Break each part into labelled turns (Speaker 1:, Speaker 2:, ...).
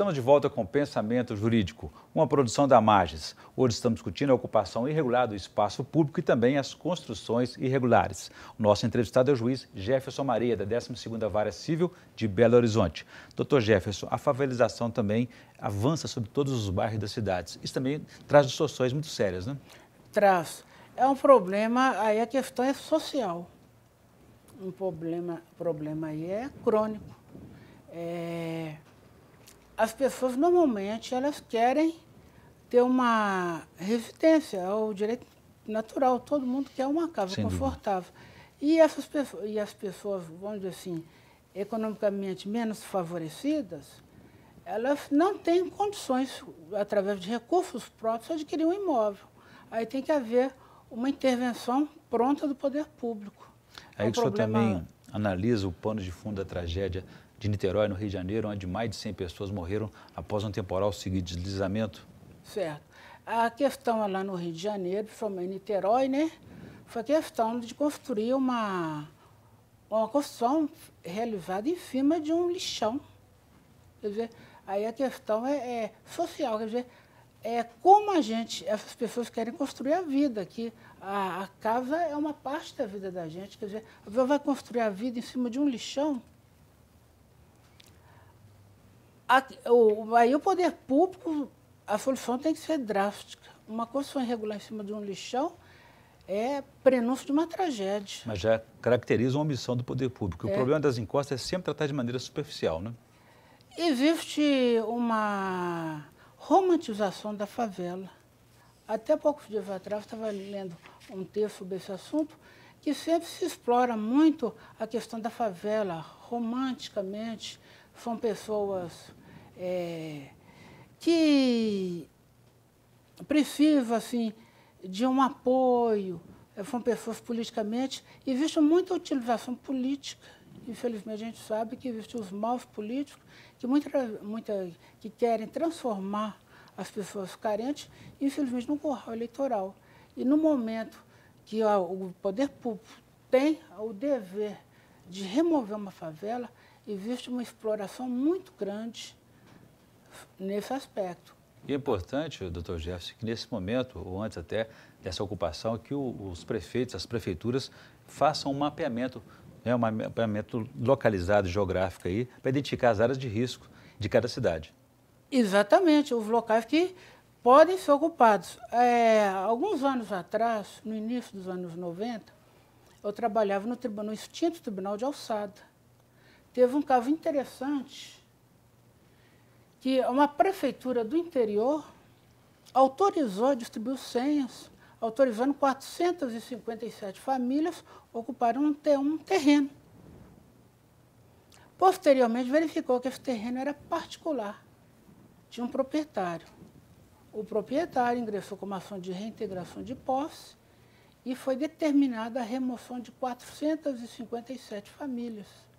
Speaker 1: Estamos de volta com Pensamento Jurídico, uma produção da Mages. Hoje estamos discutindo a ocupação irregular do espaço público e também as construções irregulares. O nosso entrevistado é o juiz Jefferson Maria, da 12ª Vara Civil de Belo Horizonte. Doutor Jefferson, a favelização também avança sobre todos os bairros das cidades. Isso também traz distorções muito sérias, né?
Speaker 2: Traz. É um problema, aí a questão é social. Um problema, problema aí é crônico. É as pessoas normalmente elas querem ter uma residência, é o direito natural, todo mundo quer uma casa Sem confortável. E, essas pessoas, e as pessoas, vamos dizer assim, economicamente menos favorecidas, elas não têm condições, através de recursos próprios, de adquirir um imóvel. Aí tem que haver uma intervenção pronta do poder público.
Speaker 1: Aí é um o senhor também analisa o pano de fundo da tragédia de Niterói, no Rio de Janeiro, onde mais de 100 pessoas morreram após um temporal seguir deslizamento?
Speaker 2: Certo. A questão lá no Rio de Janeiro, principalmente em Niterói, né, foi a questão de construir uma, uma construção realizada em cima de um lixão. Quer dizer, aí a questão é, é social, quer dizer, é como a gente, essas pessoas querem construir a vida, que a, a, casa é uma parte da vida da gente, quer dizer, a pessoa vai construir a vida em cima de um lixão, a, o, aí o poder público, a solução tem que ser drástica. Uma construção irregular em cima de um lixão é prenúncio de uma tragédia.
Speaker 1: Mas já caracteriza uma omissão do poder público. É. O problema das encostas é sempre tratar de maneira superficial, né?
Speaker 2: Existe uma romantização da favela. Até poucos dias atrás, estava lendo um texto sobre esse assunto, que sempre se explora muito a questão da favela, romanticamente. São pessoas é, que precisam assim, de um apoio, é, são pessoas politicamente, existe muita utilização política. Infelizmente, a gente sabe que existem os maus políticos que, muita, muita, que querem transformar as pessoas carentes, infelizmente, num curral eleitoral. E no momento que o poder público tem o dever de remover uma favela, existe uma exploração muito grande nesse aspecto.
Speaker 1: E é importante, doutor Jefferson, que nesse momento, ou antes até dessa ocupação, que os prefeitos, as prefeituras, façam um mapeamento, né, um mapeamento localizado, geográfico aí, para identificar as áreas de risco de cada cidade.
Speaker 2: Exatamente, os locais que podem ser ocupados. É, alguns anos atrás, no início dos anos 90, eu trabalhava no, tribunal, no extinto Tribunal de Alçada. Teve um caso interessante que uma prefeitura do interior autorizou, distribuiu senhas, autorizando 457 famílias ocuparem um, um terreno. Posteriormente, verificou que esse terreno era particular, tinha um proprietário. O proprietário ingressou com uma ação de reintegração de posse e foi determinada a remoção de 457 famílias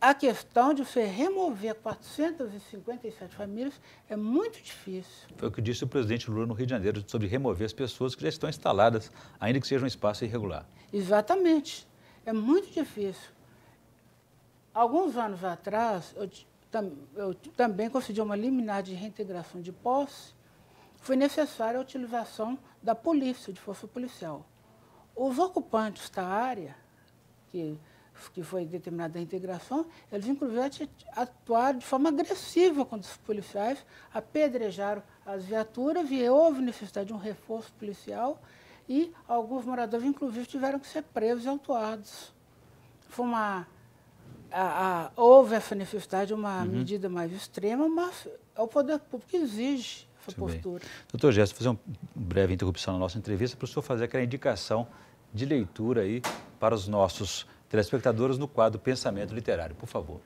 Speaker 2: a questão de você remover 457 famílias é muito difícil.
Speaker 1: Foi o que disse o presidente Lula no Rio de Janeiro sobre remover as pessoas que já estão instaladas, ainda que seja um espaço irregular.
Speaker 2: Exatamente. É muito difícil. Alguns anos atrás, eu, eu também concedi uma liminar de reintegração de posse. Foi necessária a utilização da polícia, de força policial. Os ocupantes da área, que que foi determinada a integração, eles inclusive atuaram de forma agressiva contra os policiais, apedrejaram as viaturas e houve necessidade de um reforço policial e alguns moradores, inclusive, tiveram que ser presos e autuados. Foi uma, a, a, houve essa necessidade de uma uhum. medida mais extrema, mas o poder público exige essa Muito postura. Bem.
Speaker 1: Doutor Gesto, fazer uma breve interrupção na nossa entrevista para o senhor fazer aquela indicação de leitura aí para os nossos telespectadores no quadro Pensamento Literário, por favor.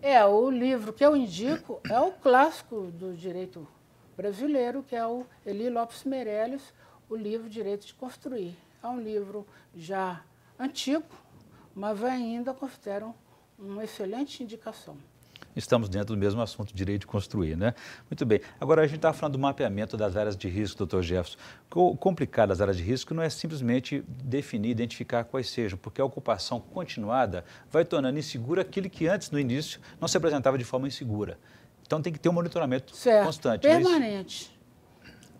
Speaker 2: É, o livro que eu indico é o clássico do direito brasileiro, que é o Eli Lopes Meirelles, o livro Direito de Construir. É um livro já antigo, mas ainda considero uma excelente indicação.
Speaker 1: Estamos dentro do mesmo assunto, direito de construir, né? Muito bem. Agora, a gente está falando do mapeamento das áreas de risco, doutor Jefferson. O complicado das áreas de risco não é simplesmente definir, identificar quais sejam, porque a ocupação continuada vai tornando insegura aquilo que antes, no início, não se apresentava de forma insegura. Então, tem que ter um monitoramento
Speaker 2: certo.
Speaker 1: constante.
Speaker 2: É Permanente.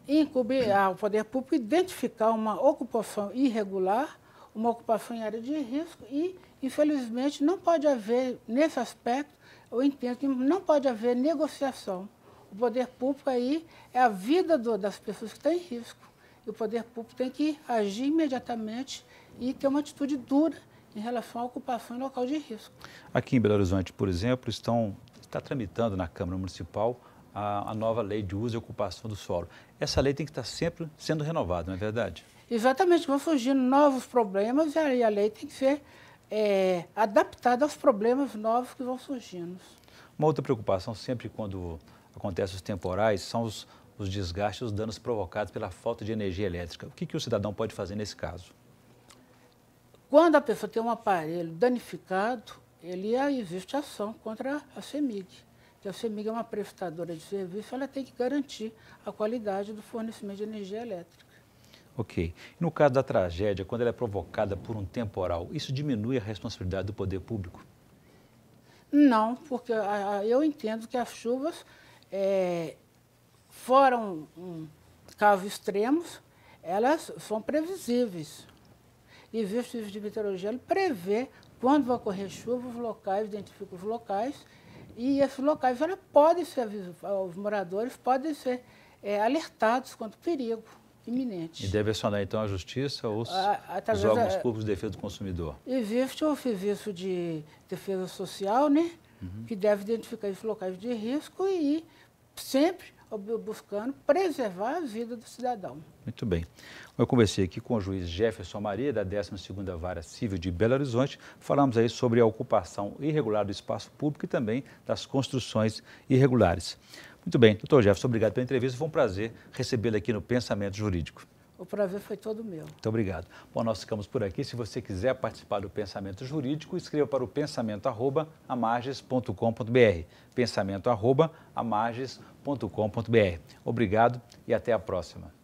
Speaker 2: Incubir ao poder público identificar uma ocupação irregular, uma ocupação em área de risco e, infelizmente, não pode haver, nesse aspecto, eu entendo que não pode haver negociação. O poder público aí é a vida do, das pessoas que estão em risco. E o poder público tem que agir imediatamente e ter uma atitude dura em relação à ocupação em local de risco.
Speaker 1: Aqui em Belo Horizonte, por exemplo, estão, está tramitando na Câmara Municipal a, a, nova lei de uso e ocupação do solo. Essa lei tem que estar sempre sendo renovada, não é verdade?
Speaker 2: Exatamente, vão surgindo novos problemas e aí a lei tem que ser é, adaptada aos problemas novos que vão surgindo.
Speaker 1: Uma outra preocupação sempre quando acontecem os temporais são os, os desgastes, os danos provocados pela falta de energia elétrica. O que, que o cidadão pode fazer nesse caso?
Speaker 2: Quando a pessoa tem um aparelho danificado, ele existe ação contra a CEMIG. Que a CEMIG é uma prestadora de serviço, ela tem que garantir a qualidade do fornecimento de energia elétrica.
Speaker 1: Ok. No caso da tragédia, quando ela é provocada por um temporal, isso diminui a responsabilidade do poder público?
Speaker 2: Não, porque eu entendo que as chuvas é, foram um, casos extremos, elas são previsíveis. E o Serviço de Meteorologia ele prevê quando vai ocorrer chuva, os locais, identifica os locais, e esses locais ela podem ser, os moradores podem ser é, alertados quanto perigo iminente.
Speaker 1: E deve acionar, então, a Justiça ou os, a, os órgãos a, públicos de defesa do consumidor?
Speaker 2: Existe o Serviço de Defesa Social, né? Uhum. Que deve identificar os locais de risco e sempre buscando preservar a vida do cidadão.
Speaker 1: Muito bem. Eu conversei aqui com o juiz Jefferson Maria, da 12ª Vara Civil de Belo Horizonte. Falamos aí sobre a ocupação irregular do espaço público e também das construções irregulares. Muito bem, doutor Jefferson, obrigado pela entrevista. Foi um prazer recebê-lo aqui no Pensamento Jurídico.
Speaker 2: O prazer foi todo meu.
Speaker 1: Muito obrigado. Bom, nós ficamos por aqui. Se você quiser participar do Pensamento Jurídico, escreva para o pensamento@amarges.com.br. pensamento@amarges.com.br. Obrigado e até a próxima.